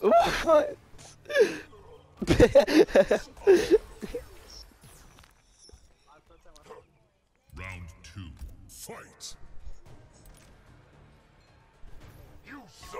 what? Round two. Fight. You saw.